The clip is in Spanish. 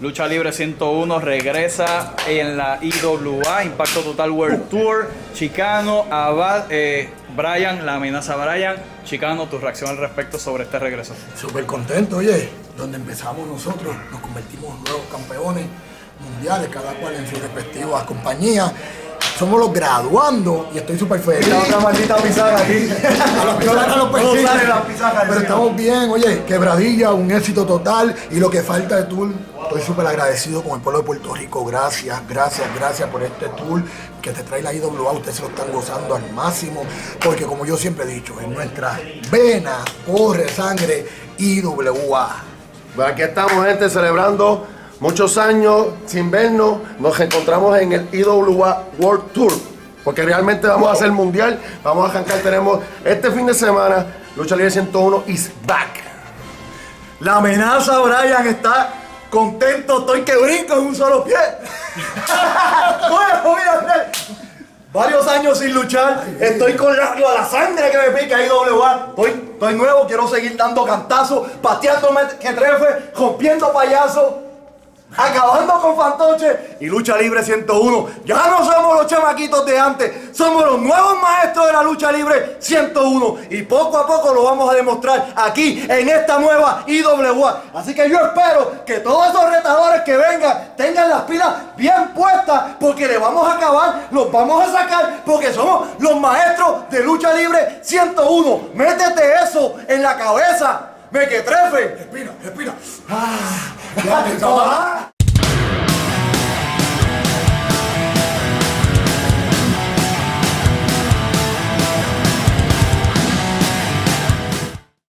Lucha Libre 101 regresa en la IWA, Impacto Total World Tour. Chicano, Abad, eh, Brian, la amenaza Brian. Chicano, tu reacción al respecto sobre este regreso. Súper contento, oye. Donde empezamos nosotros, nos convertimos en nuevos campeones mundiales, cada cual en sus respectivas compañías. Somos los graduando y estoy súper feliz. Esta otra maldita pizarra aquí. A las pizarras los persiguen. Pero estamos bien, oye, quebradilla, un éxito total y lo que falta de tour. Estoy súper agradecido con el pueblo de Puerto Rico. Gracias, gracias, gracias por este tour que te trae la IWA. Ustedes se lo están gozando al máximo. Porque como yo siempre he dicho, en nuestra vena corre sangre IWA. Pues aquí estamos, gente, celebrando muchos años sin vernos. Nos encontramos en el IWA World Tour. Porque realmente vamos a hacer mundial. Vamos a arrancar. Tenemos este fin de semana. Lucha Libre 101 is back. La amenaza, Brian, está contento. Estoy que brinco en un solo pie. Varios años sin luchar. Estoy con la, sangre que me pica ahí IWA. Estoy, estoy nuevo, quiero seguir dando cantazos, pateándome que trefe, rompiendo payasos. Acabando con fantoche y lucha libre 101. Ya no somos los chamaquitos de antes, somos los nuevos maestros de la lucha libre 101. Y poco a poco lo vamos a demostrar aquí en esta nueva IWA. Así que yo espero que todos esos retadores que vengan tengan las pilas bien puestas porque le vamos a acabar, los vamos a sacar porque somos los maestros de lucha libre 101. Métete eso en la cabeza. Me que trefe. Respira, respira. Ya,